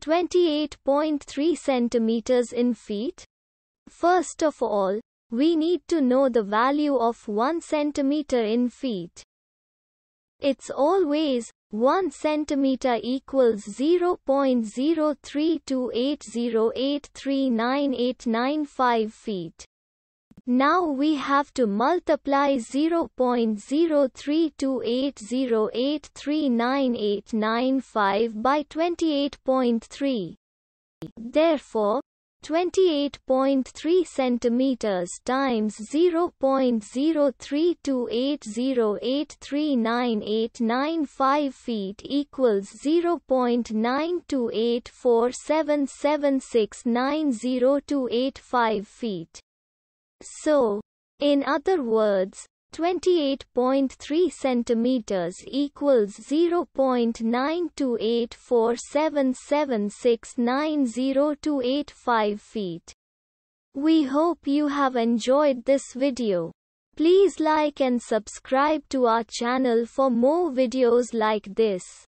28.3 centimeters in feet? First of all, we need to know the value of 1 centimeter in feet. It's always 1 centimeter equals 0.03280839895 feet. Now we have to multiply 0.03280839895 by 28.3. Therefore, 28.3 centimeters times 0.03280839895 feet equals 0.928477690285 feet. So, in other words, 28.3 centimeters equals 0.928477690285 feet. We hope you have enjoyed this video. Please like and subscribe to our channel for more videos like this.